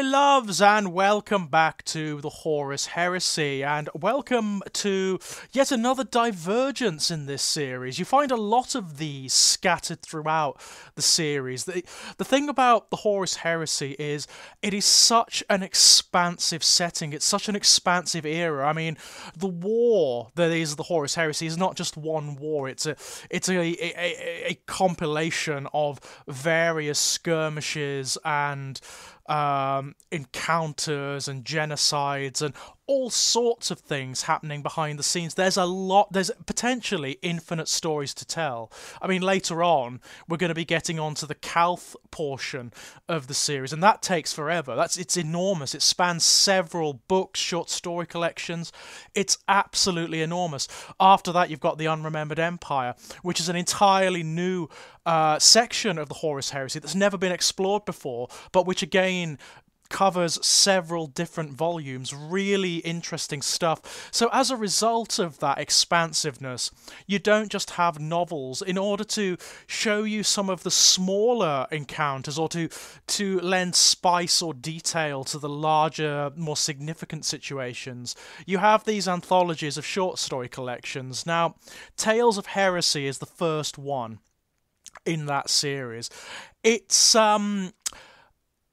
my loves, and welcome back to the Horus Heresy, and welcome to yet another divergence in this series. You find a lot of these scattered throughout the series. The, the thing about the Horus Heresy is it is such an expansive setting, it's such an expansive era. I mean, the war that is the Horus Heresy is not just one war, it's a, it's a, a, a, a compilation of various skirmishes and um, encounters and genocides and all sorts of things happening behind the scenes. There's a lot, there's potentially infinite stories to tell. I mean, later on, we're going to be getting onto the Calth portion of the series, and that takes forever. That's It's enormous. It spans several books, short story collections. It's absolutely enormous. After that, you've got the Unremembered Empire, which is an entirely new uh, section of the Horus Heresy that's never been explored before, but which again covers several different volumes, really interesting stuff. So, as a result of that expansiveness, you don't just have novels. In order to show you some of the smaller encounters or to, to lend spice or detail to the larger, more significant situations, you have these anthologies of short story collections. Now, Tales of Heresy is the first one in that series. It's um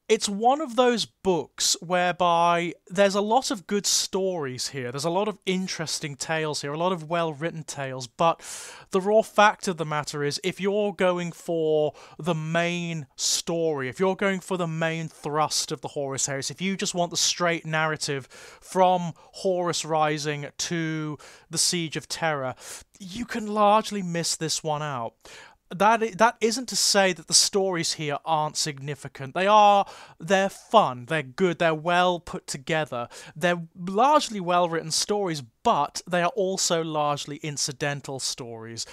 it's one of those books whereby there's a lot of good stories here. There's a lot of interesting tales here, a lot of well written tales. But the raw fact of the matter is, if you're going for the main story, if you're going for the main thrust of the Horus Heresy, if you just want the straight narrative from Horus Rising to the Siege of Terra, you can largely miss this one out that that isn't to say that the stories here aren't significant. They are. They're fun. They're good. They're well put together. They're largely well written stories, but they are also largely incidental stories.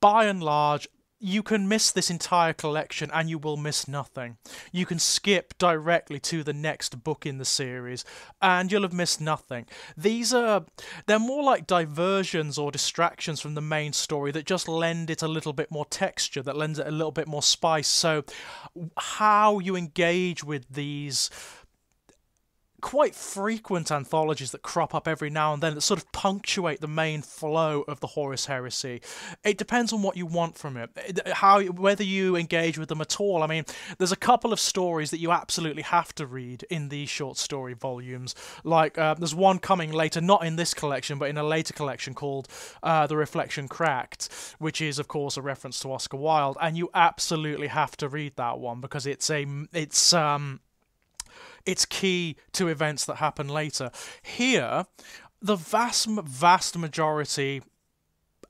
By and large, you can miss this entire collection and you will miss nothing. You can skip directly to the next book in the series and you'll have missed nothing. These are they're more like diversions or distractions from the main story that just lend it a little bit more texture, that lends it a little bit more spice. So how you engage with these quite frequent anthologies that crop up every now and then that sort of punctuate the main flow of the Horus Heresy. It depends on what you want from it, how whether you engage with them at all. I mean, there's a couple of stories that you absolutely have to read in these short story volumes. Like uh, there's one coming later, not in this collection, but in a later collection called uh, "The Reflection Cracked," which is of course a reference to Oscar Wilde, and you absolutely have to read that one because it's a it's um it's key to events that happen later. Here, the vast, vast majority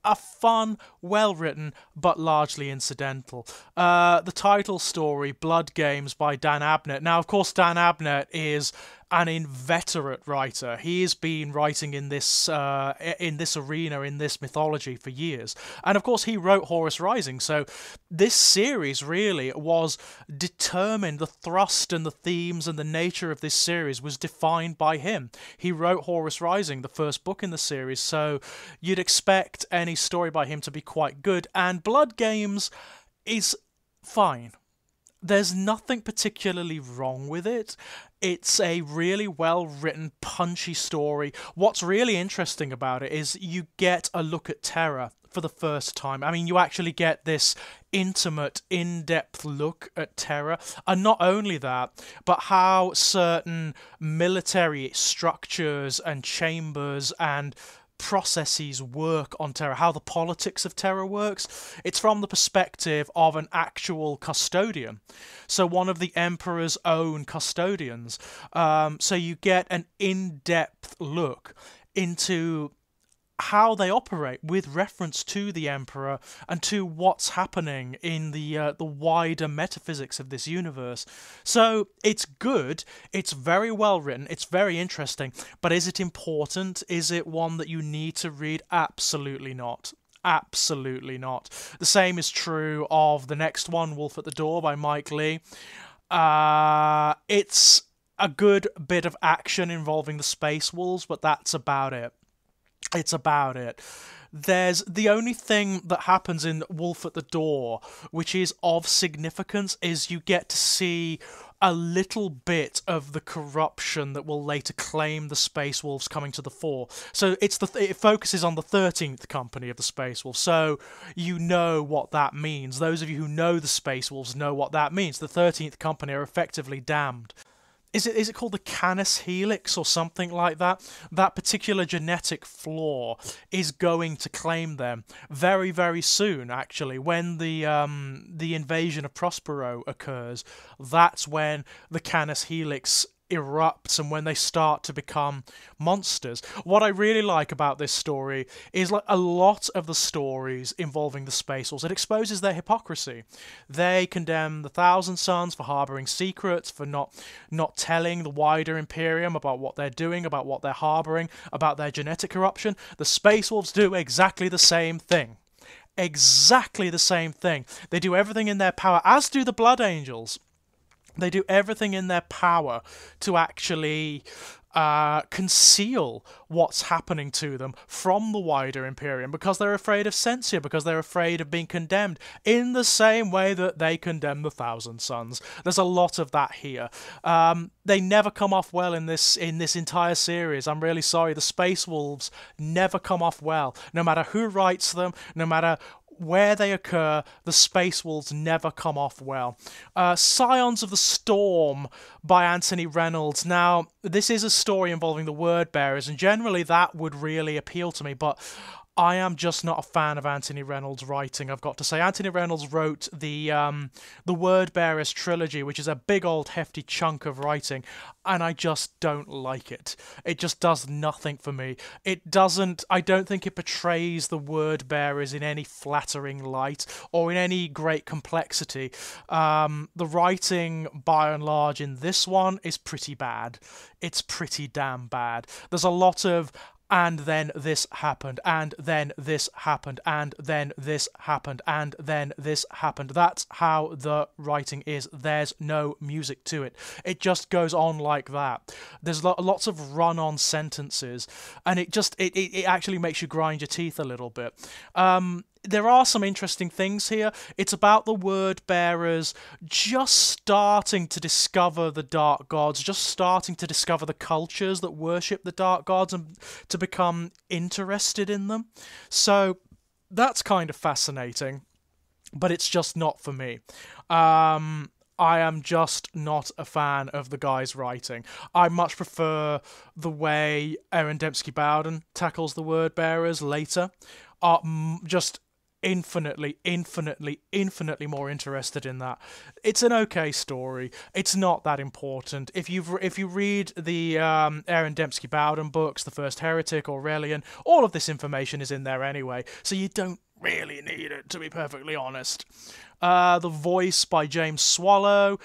are fun, well written, but largely incidental. Uh, the title story, Blood Games by Dan Abnett. Now, of course, Dan Abnett is an inveterate writer. He has been writing in this uh, in this arena, in this mythology for years, and of course he wrote Horus Rising. So this series really was determined. The thrust and the themes and the nature of this series was defined by him. He wrote Horus Rising, the first book in the series, so you'd expect any story by him to be quite good. And Blood Games is fine there's nothing particularly wrong with it. It's a really well written, punchy story. What's really interesting about it is you get a look at Terra for the first time. I mean, you actually get this intimate, in depth look at Terra. And not only that, but how certain military structures and chambers and processes work on Terra, how the politics of Terra works. It's from the perspective of an actual custodian. So, one of the Emperor's own custodians. Um, so, you get an in depth look into how they operate with reference to the emperor and to what's happening in the uh, the wider metaphysics of this universe. So it's good, it's very well written, it's very interesting, but is it important? Is it one that you need to read? Absolutely not. Absolutely not. The same is true of the next one, Wolf at the Door by Mike Lee. Uh, it's a good bit of action involving the space wolves, but that's about it it's about it. There's the only thing that happens in Wolf at the Door, which is of significance, is you get to see a little bit of the corruption that will later claim the Space Wolves coming to the fore. So it's the it focuses on the 13th company of the Space Wolves. So you know what that means. Those of you who know the Space Wolves know what that means. The 13th company are effectively damned is it is it called the Canis helix or something like that? That particular genetic flaw is going to claim them very very soon. Actually, when the um, the invasion of Prospero occurs, that's when the Canis helix erupts and when they start to become monsters. What I really like about this story is like a lot of the stories involving the Space Wolves, it exposes their hypocrisy. They condemn the Thousand Sons for harboring secrets, for not not telling the wider Imperium about what they're doing, about what they're harboring, about their genetic corruption. The Space Wolves do exactly the same thing exactly the same thing. They do everything in their power, as do the Blood Angels they do everything in their power to actually uh, conceal what's happening to them from the wider Imperium because they're afraid of censure, because they're afraid of being condemned in the same way that they condemn the Thousand Sons. There's a lot of that here. Um, they never come off well in this in this entire series. I'm really sorry. The Space Wolves never come off well, no matter who writes them, no matter where they occur, the Space Wolves never come off well. Uh, Scions of the Storm by Anthony Reynolds. Now, this is a story involving the word bearers, and generally that would really appeal to me, but I am just not a fan of Anthony Reynolds' writing. I've got to say, Anthony Reynolds wrote the um, the Word Bearers trilogy, which is a big old hefty chunk of writing, and I just don't like it. It just does nothing for me. It doesn't. I don't think it portrays the Word Bearers in any flattering light or in any great complexity. Um, the writing, by and large, in this one is pretty bad. It's pretty damn bad. There's a lot of and then this happened, and then this happened, and then this happened, and then this happened. That's how the writing is. There's no music to it. It just goes on like that. There's lots of run-on sentences, and it just it, it, it actually makes you grind your teeth a little bit. Um, there are some interesting things here. It's about the word bearers just starting to discover the dark gods, just starting to discover the cultures that worship the dark gods and to become interested in them. So that's kind of fascinating, but it's just not for me. Um, I am just not a fan of the guy's writing. I much prefer the way Aaron Dembski Bowden tackles the word bearers later. Uh, just infinitely, infinitely, infinitely more interested in that. It's an okay story. It's not that important. If you if you read the um, Aaron Dembski Bowden books, The First Heretic, Aurelian, all of this information is in there anyway, so you don't really need it, to be perfectly honest. Uh, the Voice by James Swallow.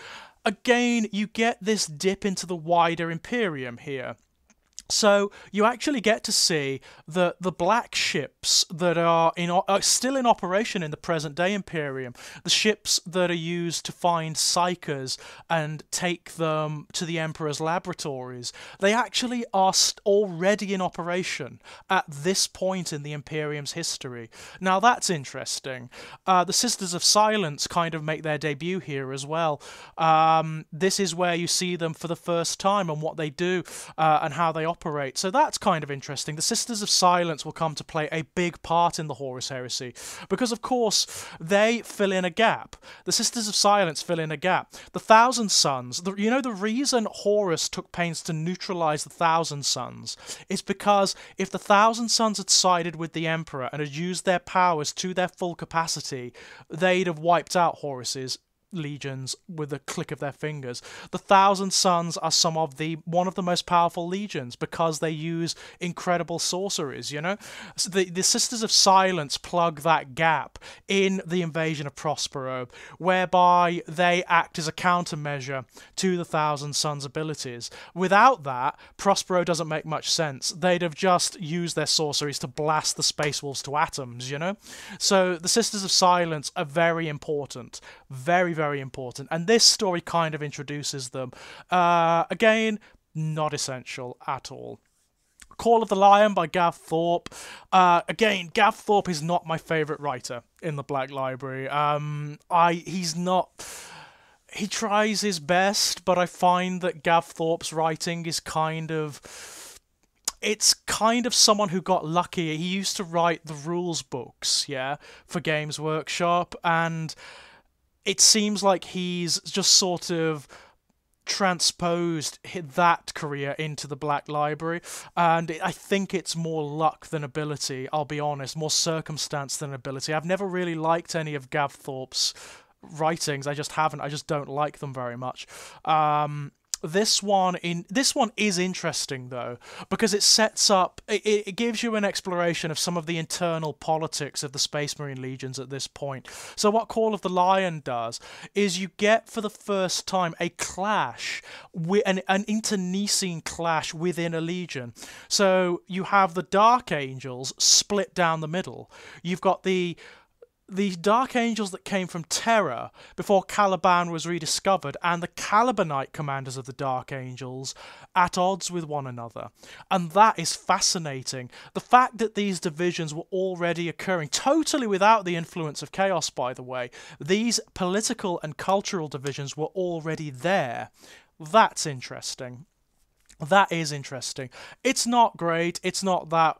Again, you get this dip into the wider Imperium here. So you actually get to see the the black ships that are in are still in operation in the present day Imperium, the ships that are used to find psykers and take them to the Emperor's laboratories. They actually are already in operation at this point in the Imperium's history. Now that's interesting. Uh, the Sisters of Silence kind of make their debut here as well. Um, this is where you see them for the first time and what they do uh, and how they operate operate. So that's kind of interesting. The Sisters of Silence will come to play a big part in the Horus Heresy because, of course, they fill in a gap. The Sisters of Silence fill in a gap. The Thousand Sons, the, you know, the reason Horus took pains to neutralize the Thousand Sons is because if the Thousand Sons had sided with the Emperor and had used their powers to their full capacity, they'd have wiped out Horus's legions with a click of their fingers. The Thousand Sons are some of the one of the most powerful legions because they use incredible sorceries, you know? So the the Sisters of Silence plug that gap in the invasion of Prospero, whereby they act as a countermeasure to the Thousand Sons abilities. Without that, Prospero doesn't make much sense. They'd have just used their sorceries to blast the Space Wolves to atoms, you know? So the Sisters of Silence are very important. Very very important. And this story kind of introduces them. Uh, again, not essential at all. Call of the Lion by Gav Thorpe. Uh, again, Gav Thorpe is not my favourite writer in the Black Library. Um, I he's not he tries his best, but I find that Gav Thorpe's writing is kind of it's kind of someone who got lucky. He used to write the rules books, yeah, for Games Workshop, and it seems like he's just sort of transposed that career into the Black Library, and I think it's more luck than ability. I'll be honest, more circumstance than ability. I've never really liked any of Gav Thorpe's writings. I just haven't. I just don't like them very much. Um, this one in this one is interesting though because it sets up it, it gives you an exploration of some of the internal politics of the space marine legions at this point. So what call of the lion does is you get for the first time a clash with an, an internecine clash within a legion. So you have the dark angels split down the middle. You've got the the Dark Angels that came from Terra before Caliban was rediscovered, and the Calibanite commanders of the Dark Angels at odds with one another. And that is fascinating. The fact that these divisions were already occurring, totally without the influence of chaos, by the way, these political and cultural divisions were already there. That's interesting. That is interesting. It's not great. It's not that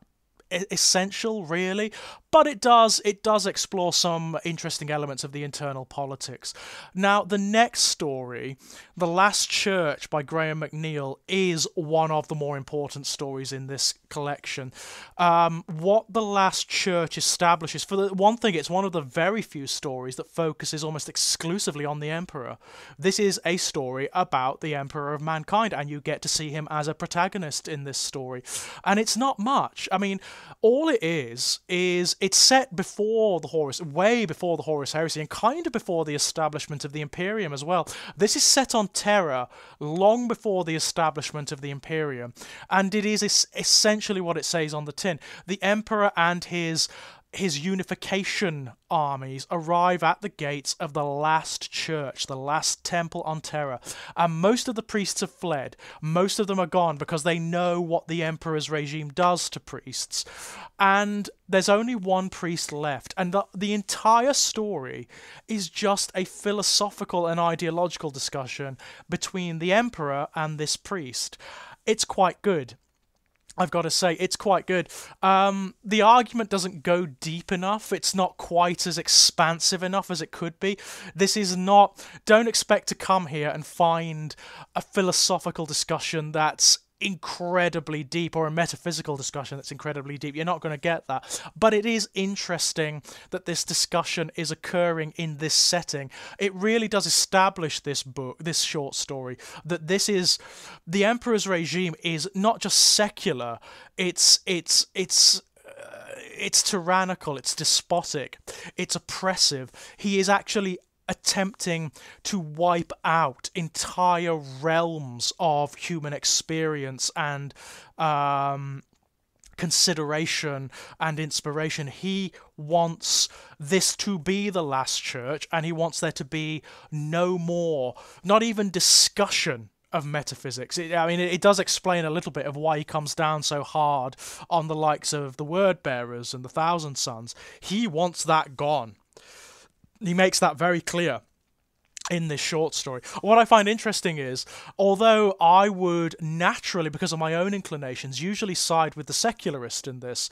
essential really but it does it does explore some interesting elements of the internal politics. Now the next story the last church by Graham McNeill is one of the more important stories in this collection. Um, what the last church establishes for the one thing it's one of the very few stories that focuses almost exclusively on the emperor. This is a story about the emperor of mankind and you get to see him as a protagonist in this story. And it's not much. I mean all it is is it's set before the Horus, way before the Horus Heresy, and kind of before the establishment of the Imperium as well. This is set on Terra long before the establishment of the Imperium, and it is essentially what it says on the tin. The Emperor and his his unification armies arrive at the gates of the last church, the last temple on Terra, and most of the priests have fled. Most of them are gone because they know what the Emperor's regime does to priests. And there's only one priest left, and the, the entire story is just a philosophical and ideological discussion between the Emperor and this priest. It's quite good. I've got to say, it's quite good. Um, the argument doesn't go deep enough. It's not quite as expansive enough as it could be. This is not. Don't expect to come here and find a philosophical discussion that's incredibly deep or a metaphysical discussion that's incredibly deep. You're not going to get that. But it is interesting that this discussion is occurring in this setting. It really does establish this book, this short story, that this is the emperor's regime is not just secular, it's it's it's uh, it's tyrannical, it's despotic, it's oppressive. He is actually attempting to wipe out entire realms of human experience and um, consideration and inspiration. He wants this to be the last church, and he wants there to be no more, not even discussion of metaphysics. It, I mean, it, it, does explain a little bit of why he comes down so hard on the likes of the Word Bearers and the Thousand Sons. He wants that gone. He makes that very clear in this short story. What I find interesting is, although I would naturally, because of my own inclinations, usually side with the secularist in this,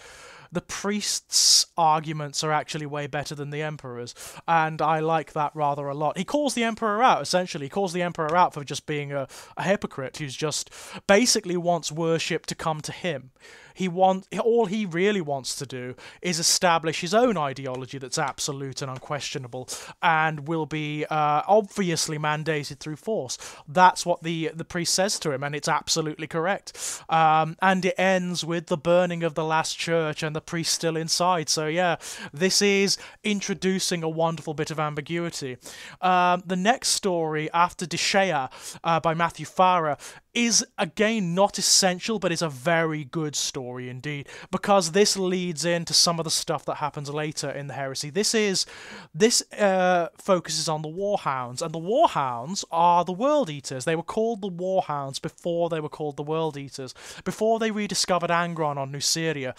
the priest's arguments are actually way better than the emperor's, and I like that rather a lot. He calls the emperor out, essentially. He calls the emperor out for just being a, a hypocrite who's just basically wants worship to come to him. He want all he really wants to do is establish his own ideology that's absolute and unquestionable, and will be uh, obviously mandated through force. That's what the the priest says to him, and it's absolutely correct. Um, and it ends with the burning of the last church and the priest still inside. So yeah, this is introducing a wonderful bit of ambiguity. Um, the next story after Desh'ea uh, by Matthew Farrer is again not essential, but is a very good story indeed because this leads into some of the stuff that happens later in the heresy. This is this uh, focuses on the Warhounds, and the Warhounds are the World Eaters. They were called the Warhounds before they were called the World Eaters, before they rediscovered Angron on Nuceria,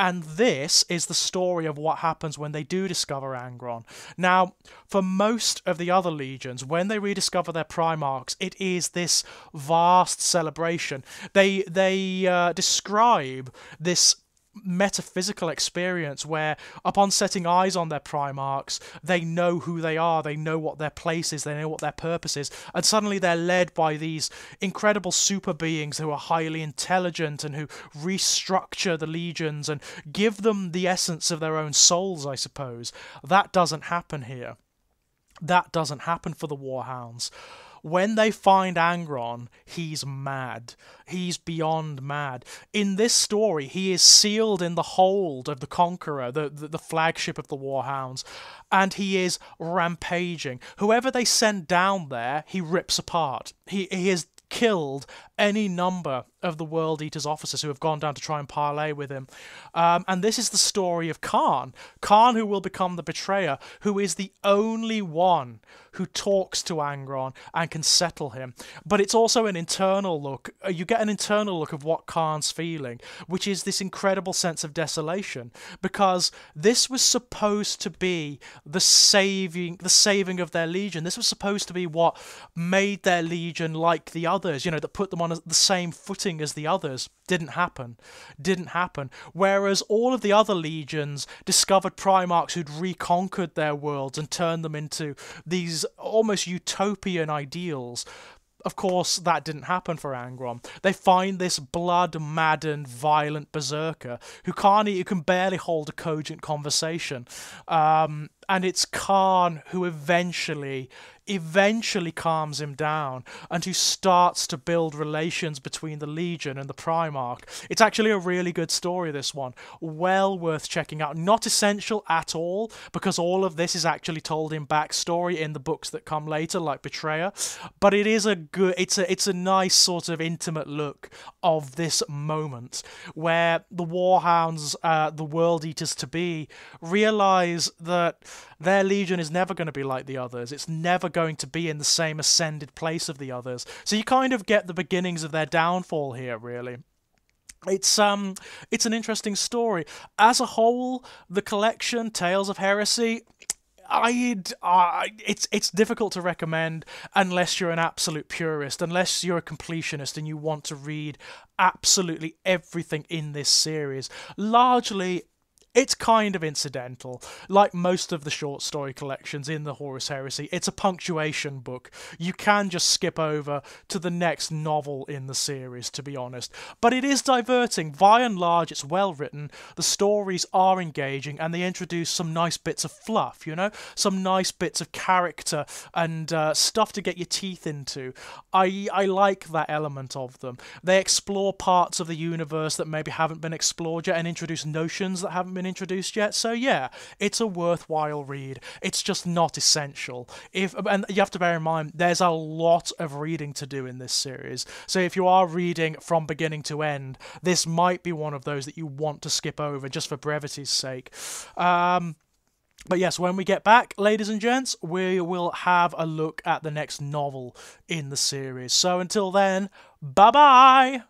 and this is the story of what happens when they do discover Angron. Now, for most of the other legions, when they rediscover their Primarchs, it is this vast celebration. They they uh, describe this metaphysical experience where upon setting eyes on their primarchs they know who they are they know what their place is they know what their purpose is and suddenly they're led by these incredible super beings who are highly intelligent and who restructure the legions and give them the essence of their own souls i suppose. That doesn't happen here. That doesn't happen for the warhounds when they find Angron, he's mad. He's beyond mad. In this story, he is sealed in the hold of the Conqueror, the, the, the flagship of the Warhounds, and he is rampaging. Whoever they send down there, he rips apart. He, he is killed any number of the World Eater's officers who have gone down to try and parley with him. Um, and this is the story of Kharn. Kharn, who will become the betrayer, who is the only one who talks to Angron and can settle him. But it's also an internal look. Uh, you get an internal look of what Kharn's feeling, which is this incredible sense of desolation, because this was supposed to be the saving, the saving of their legion. This was supposed to be what made their legion like the others. You know, that put them on the same footing as the others. Didn't happen. Didn't happen. Whereas all of the other legions discovered Primarchs who'd reconquered their worlds and turned them into these almost utopian ideals. Of course, that didn't happen for Angron. They find this blood-maddened, violent berserker who can't, who can barely hold a cogent conversation, um, and it's Kharn who eventually eventually calms him down and who starts to build relations between the Legion and the Primarch. It's actually a really good story, this one. Well worth checking out. Not essential at all, because all of this is actually told in backstory in the books that come later, like Betrayer. But it is a good it's a it's a nice sort of intimate look of this moment where the Warhounds, uh, the World Eaters to be, realize that their legion is never going to be like the others. It's never going to be in the same ascended place of the others. So you kind of get the beginnings of their downfall here, really. It's um, it's an interesting story as a whole. The collection, Tales of Heresy, I'd uh, it's it's difficult to recommend unless you're an absolute purist, unless you're a completionist and you want to read absolutely everything in this series. Largely it's kind of incidental. Like most of the short story collections in the Horus Heresy, it's a punctuation book. You can just skip over to the next novel in the series, to be honest. But it is diverting. By and large, it's well written, the stories are engaging, and they introduce some nice bits of fluff, you know? Some nice bits of character and uh, stuff to get your teeth into. I, I like that element of them. They explore parts of the universe that maybe haven't been explored yet and introduce notions that haven't been been introduced yet. So yeah, it's a worthwhile read. It's just not essential. If and you have to bear in mind there's a lot of reading to do in this series. So if you are reading from beginning to end, this might be one of those that you want to skip over just for brevity's sake. Um, but yes, when we get back, ladies and gents, we will have a look at the next novel in the series. So until then, bye bye!